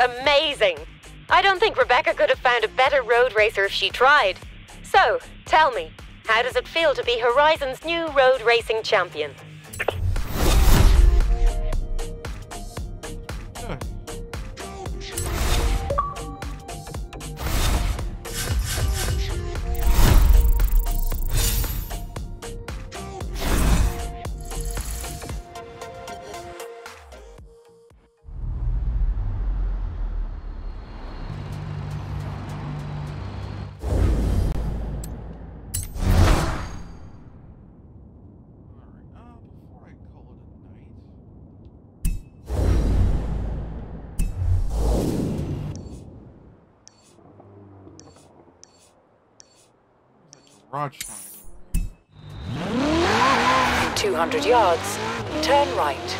amazing! I don't think Rebecca could have found a better road racer if she tried. So, tell me, how does it feel to be Horizon's new road racing champion? Garage sign. 200 yards. Turn right.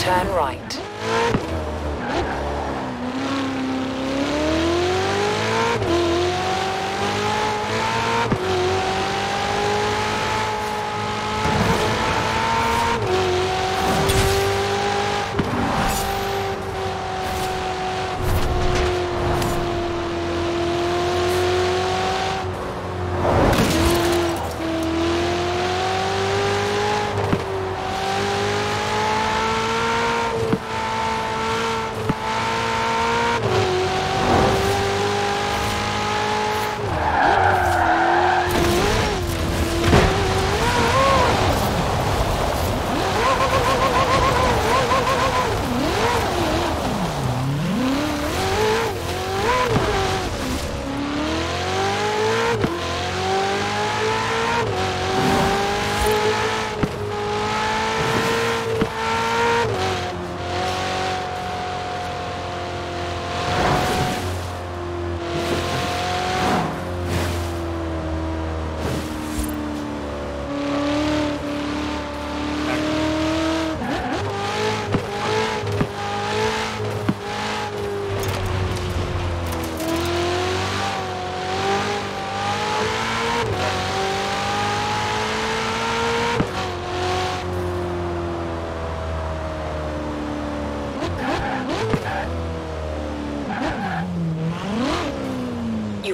Turn right. You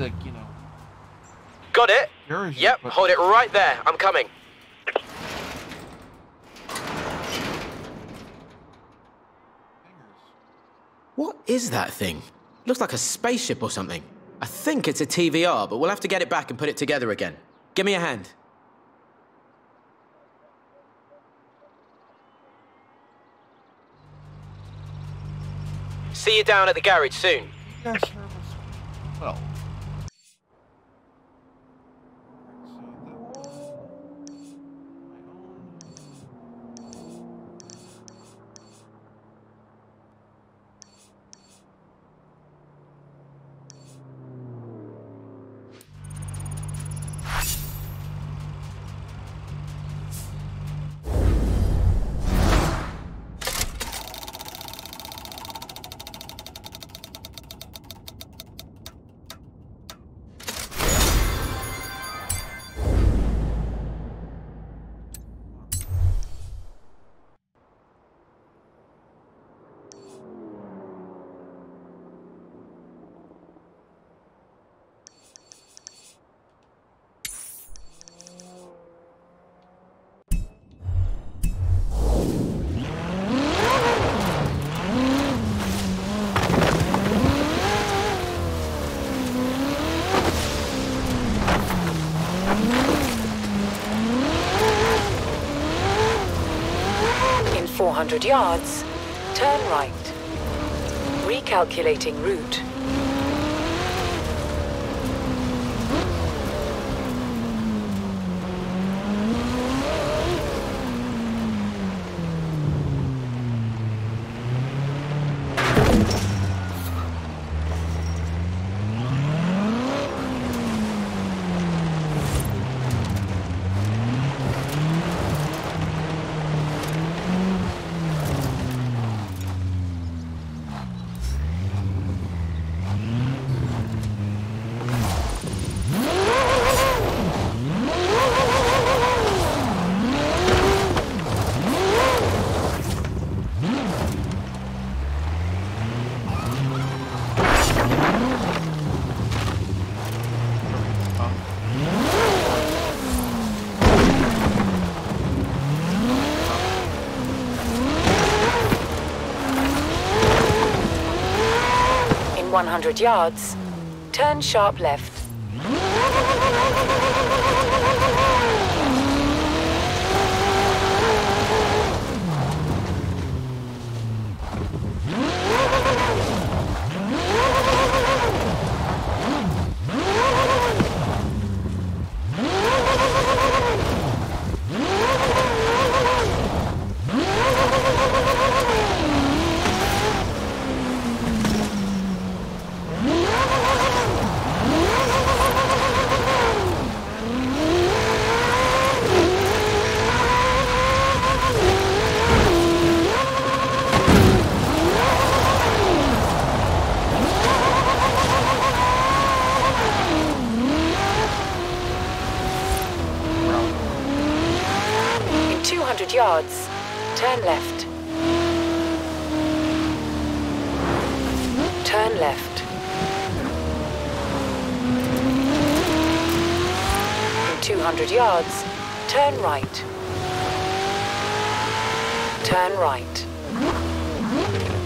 So many, like, you know, Got it? garages. Yep, but- hold it right there. I'm coming. What is that thing? Looks like a spaceship or something. I think it's a TVR, but we'll have to get it back and put it together again. Give me a hand. See you down at the garage soon. Yeah, service. Well. Hundred yards, turn right. Recalculating route. 100 yards, turn sharp left. In 200 yards, turn left. Turn left. In 200 yards, turn right. Turn right.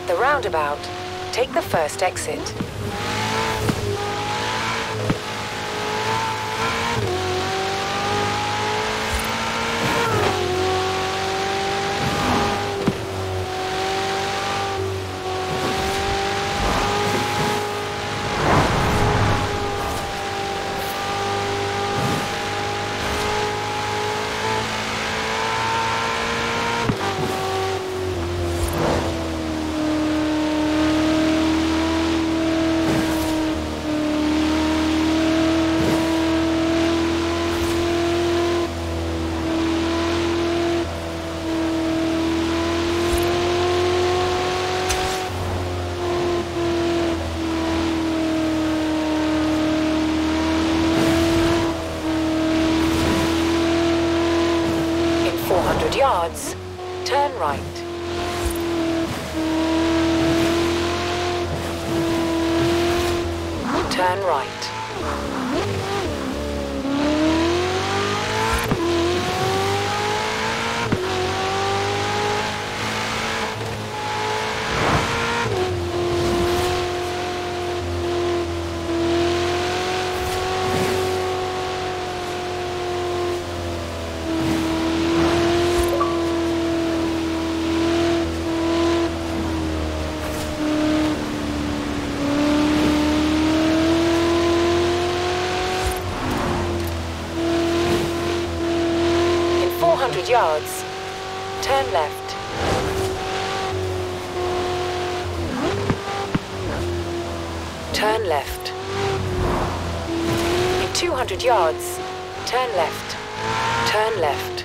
At the roundabout, take the first exit. 200 yards, turn left. Turn left.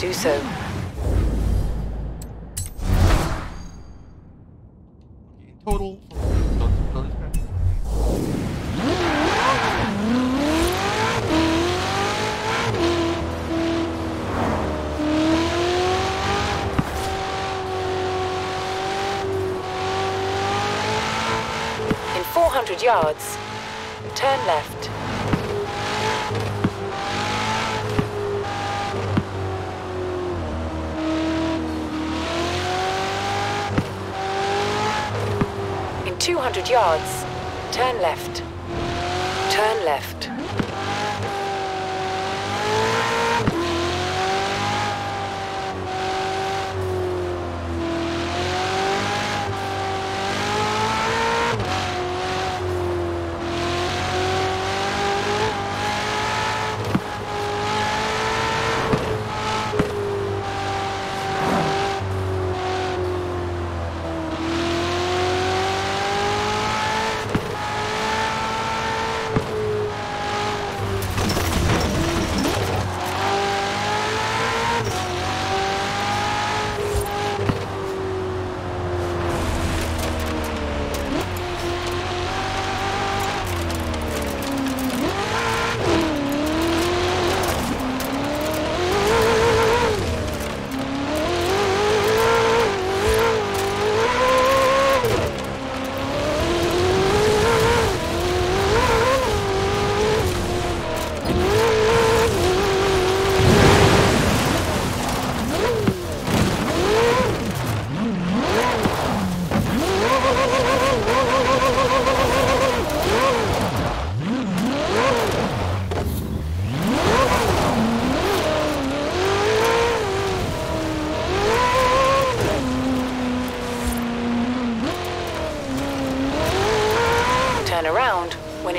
Do so. in total, build- build this back. In 400 yards, turn left. 200 yards, turn left. Turn left.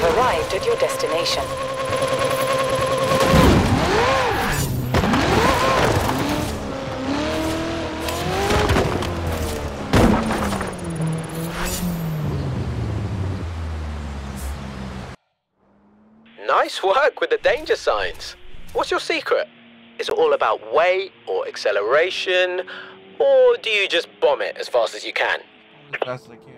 Have arrived at your destination. Nice work with the danger signs. What's your secret? Is it all about weight or acceleration? Or do you just bomb it as fast as you can? As fast as I can.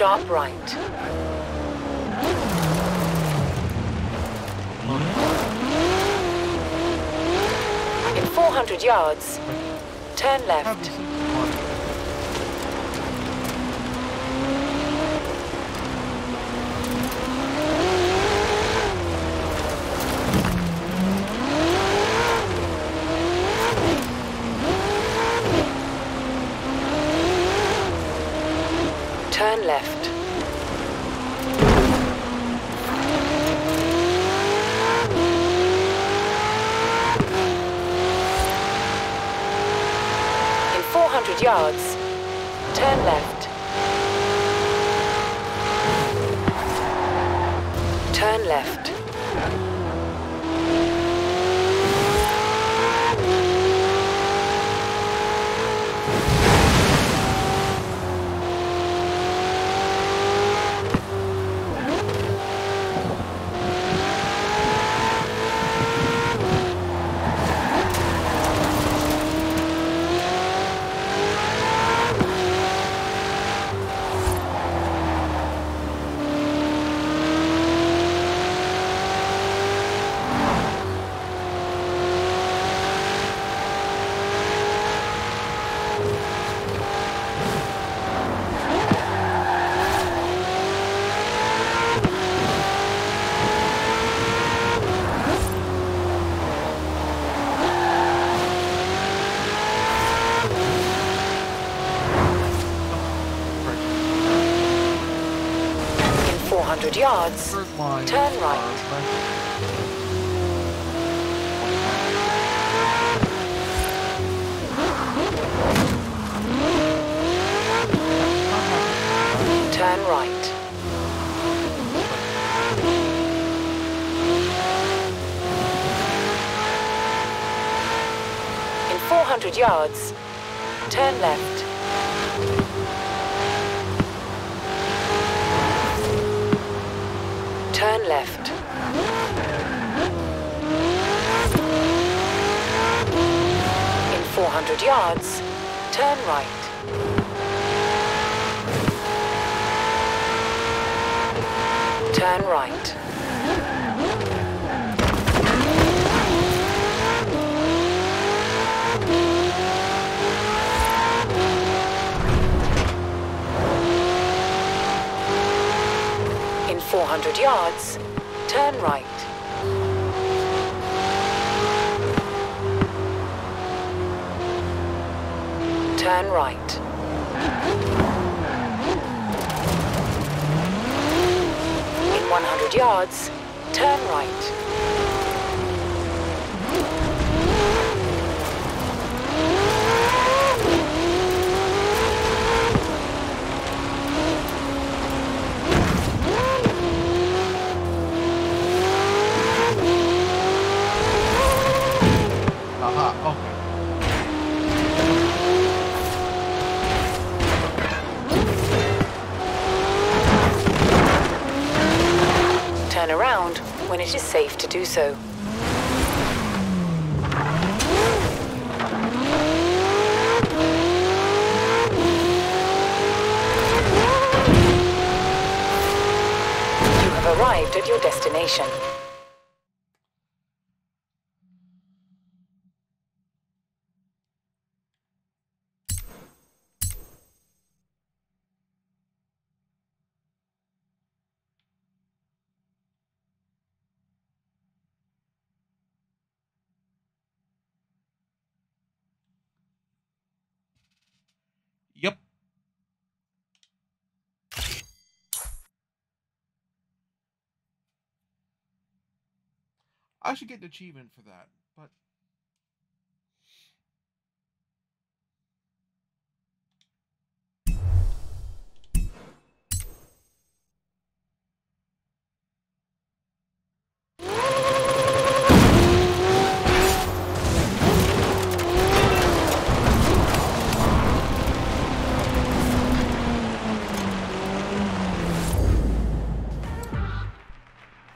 Sharp right. In 400 yards, turn left. 100 yards. Turn left. Turn left. 400 yards, Turn right. turn right. In 400 yards, turn left. Turn left. In 400 yards, turn right. Turn right. In 400 yards, turn right. Turn right. In 100 yards, turn right. Do so. You have arrived at your destination. I should get an achievement for that, but